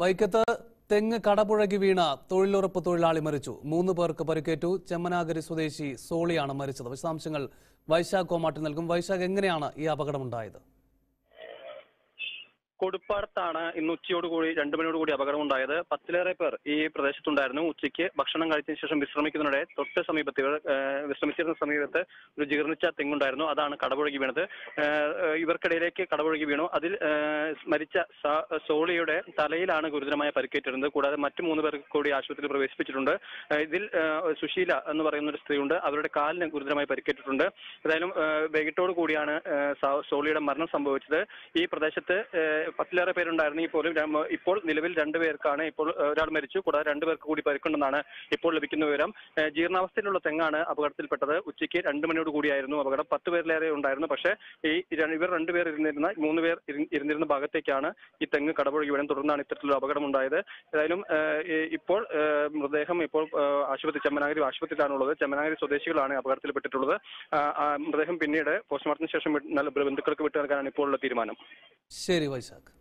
വൈക്കത്ത് തെങ്ങ് കടപുഴകി വീണ തൊഴിലുറപ്പ് തൊഴിലാളി മരിച്ചു. മൂന്ന് പേർക്ക് പരിക്കേറ്റു. ചെമ്മനാഗരി സ്വദേശി സോളിയാണ് മരിച്ചത്. വിശദാംശങ്ങൾ വൈശാഖ് കോമാട്ടി നൽകും. വൈശാഖ് എങ്ങനെയാണ് ഈ അപകടമുണ്ടായത്? കൊടുപ്പാടത്താണ് ഇന്ന് ഉച്ചയോടുകൂടി രണ്ടു മണിയോടുകൂടി അപകടമുണ്ടായത്. പത്തിലേറെ പേർ ഈ പ്രദേശത്തുണ്ടായിരുന്നു. ഉച്ചയ്ക്ക് ഭക്ഷണം കഴിച്ചതിന് ശേഷം വിശ്രമിക്കുന്നതിനിടെ തൊട്ട് സമീപത്ത് വിശ്രമിച്ചിരുന്ന സമീപത്ത് ഒരു ജീർണിച്ച തെങ്ങുണ്ടായിരുന്നു. അതാണ് കടപുഴകി വീണത്. ഇവർക്കിടയിലേക്ക് കടപുഴകി വീണു. അതിൽ മരിച്ച സോളിയുടെ തലയിലാണ് ഗുരുതരമായ പരിക്കേറ്റിരുന്നത്. കൂടാതെ മറ്റു മൂന്ന് പേർ കൂടി ആശുപത്രിയിൽ പ്രവേശിപ്പിച്ചിട്ടുണ്ട്. ഇതിൽ സുശീല എന്ന് പറയുന്ന ഒരു സ്ത്രീയുണ്ട്. അവരുടെ കാലിന് ഗുരുതരമായി പരിക്കേറ്റിട്ടുണ്ട്. ഏതായാലും വൈകിട്ടോടു കൂടിയാണ് സോളിയുടെ മരണം സംഭവിച്ചത്. ഈ പ്രദേശത്ത് പത്തിലേറെ പേരുണ്ടായിരുന്നെങ്കിൽ പോലും ഇപ്പോൾ നിലവിൽ രണ്ടുപേർക്കാണ് ഇപ്പോൾ ഒരാൾ മരിച്ചു. കൂടാതെ രണ്ടുപേർക്ക് കൂടി പരിക്കുണ്ടെന്നാണ് ഇപ്പോൾ ലഭിക്കുന്ന വിവരം. ജീർണാവസ്ഥയിലുള്ള തെങ്ങാണ് അപകടത്തിൽപ്പെട്ടത്. ഉച്ചയ്ക്ക് രണ്ട് മണിയോട് കൂടിയായിരുന്നു അപകടം. പത്ത് പേരിലേറെ ഉണ്ടായിരുന്നു. പക്ഷേ ഈ ഇവർ രണ്ടുപേർ ഇരുന്നിരുന്ന മൂന്ന് പേർ ഇരുന്നിരുന്ന ഭാഗത്തേക്കാണ് ഈ തെങ്ങ് കടപുഴകി വീണത് തുടർന്നാണ് ഇത്തരത്തിലൊരു അപകടം ഉണ്ടായത് ഏതായാലും ഇപ്പോൾ മൃതദേഹം ഇപ്പോൾ ആശുപത്രി ചെമ്മനാഗിരി ആശുപത്രിയിലാണുള്ളത്. ചെമ്മനാഗിരി സ്വദേശികളാണ് അപകടത്തിൽപ്പെട്ടിട്ടുള്ളത്. മൃതദേഹം പിന്നീട് പോസ്റ്റ്മോർട്ടത്തിന് ശേഷം ബന്ധുക്കൾക്ക് വിട്ടു നൽകാനാണ് ഇപ്പോഴുള്ള തീരുമാനം. ശരി വൈശാഖ്